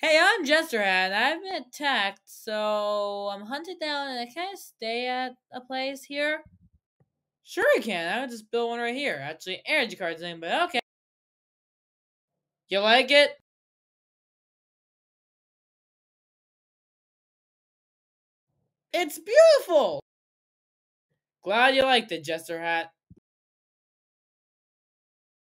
Hey, I'm Jester Hat. I've been attacked, so I'm hunted down, and I can I stay at a place here? Sure, you can. I would just build one right here. Actually, energy cards in, but okay. You like it? It's beautiful! Glad you liked it, Jester Hat.